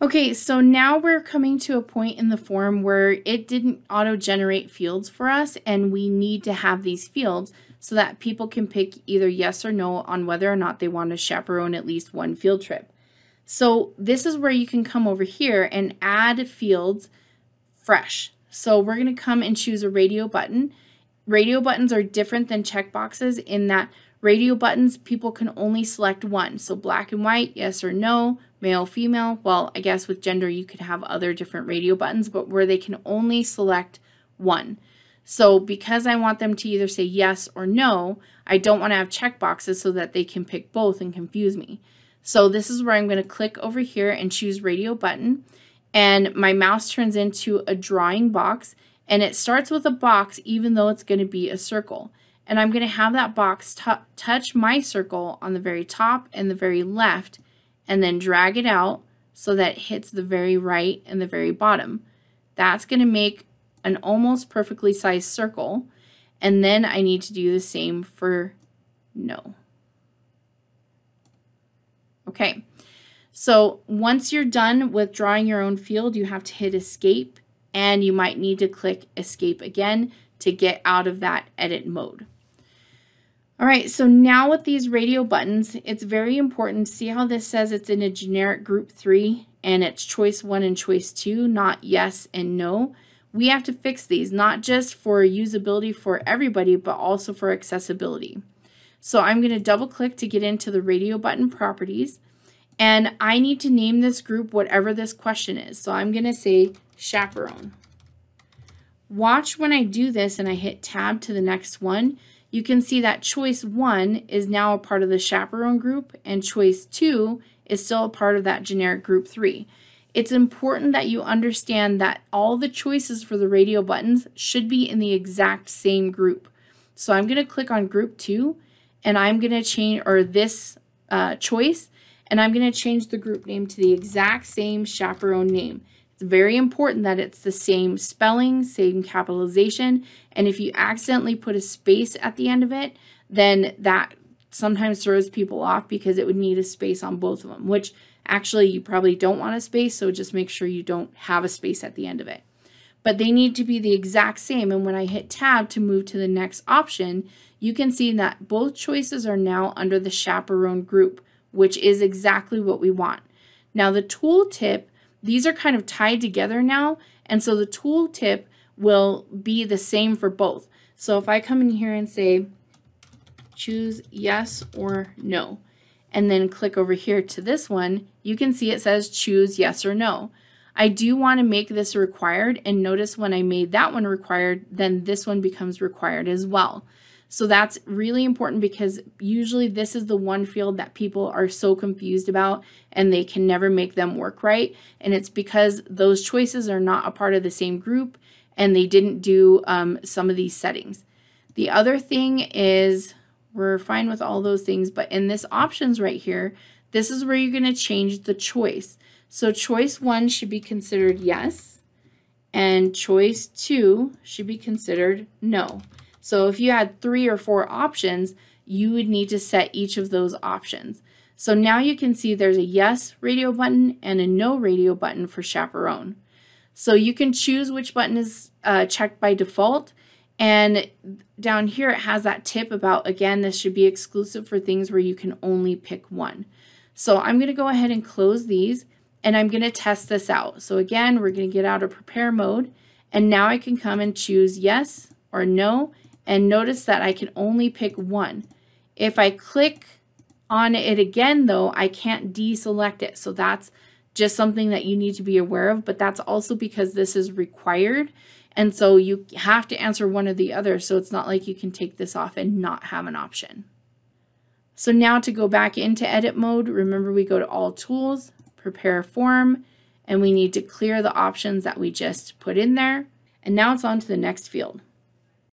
Okay, so now we're coming to a point in the form where it didn't auto-generate fields for us and we need to have these fields so that people can pick either yes or no on whether or not they want to chaperone at least one field trip. So this is where you can come over here and add fields fresh. So we're going to come and choose a radio button. Radio buttons are different than checkboxes in that radio buttons, people can only select one. So black and white, yes or no, male, female. Well, I guess with gender, you could have other different radio buttons, but where they can only select one. So because I want them to either say yes or no, I don't want to have checkboxes so that they can pick both and confuse me. So this is where I'm going to click over here and choose radio button. And my mouse turns into a drawing box. And it starts with a box even though it's going to be a circle. And I'm going to have that box touch my circle on the very top and the very left and then drag it out so that it hits the very right and the very bottom. That's going to make an almost perfectly sized circle. And then I need to do the same for no. Okay, so once you're done with drawing your own field, you have to hit escape and you might need to click escape again to get out of that edit mode. All right, so now with these radio buttons, it's very important. See how this says it's in a generic group three and it's choice one and choice two, not yes and no. We have to fix these, not just for usability for everybody, but also for accessibility. So I'm going to double click to get into the radio button properties. And I need to name this group whatever this question is. So I'm going to say chaperone. Watch when I do this and I hit tab to the next one you can see that choice one is now a part of the chaperone group and choice two is still a part of that generic group three. It's important that you understand that all the choices for the radio buttons should be in the exact same group. So I'm going to click on group two and I'm going to change, or this uh, choice, and I'm going to change the group name to the exact same chaperone name. It's very important that it's the same spelling, same capitalization, and if you accidentally put a space at the end of it, then that sometimes throws people off because it would need a space on both of them, which actually you probably don't want a space, so just make sure you don't have a space at the end of it. But they need to be the exact same, and when I hit tab to move to the next option, you can see that both choices are now under the chaperone group, which is exactly what we want. Now the tooltip these are kind of tied together now, and so the tooltip will be the same for both. So if I come in here and say, choose yes or no, and then click over here to this one, you can see it says choose yes or no. I do want to make this required, and notice when I made that one required, then this one becomes required as well. So that's really important because usually this is the one field that people are so confused about and they can never make them work right. And it's because those choices are not a part of the same group and they didn't do um, some of these settings. The other thing is we're fine with all those things, but in this options right here, this is where you're going to change the choice. So choice one should be considered yes, and choice two should be considered no. So if you had three or four options, you would need to set each of those options. So now you can see there's a yes radio button and a no radio button for chaperone. So you can choose which button is uh, checked by default. And down here it has that tip about, again, this should be exclusive for things where you can only pick one. So I'm going to go ahead and close these and I'm going to test this out. So again, we're going to get out of prepare mode and now I can come and choose yes or no and notice that I can only pick one. If I click on it again though, I can't deselect it. So that's just something that you need to be aware of, but that's also because this is required. And so you have to answer one or the other. So it's not like you can take this off and not have an option. So now to go back into edit mode, remember we go to all tools, prepare form, and we need to clear the options that we just put in there. And now it's on to the next field.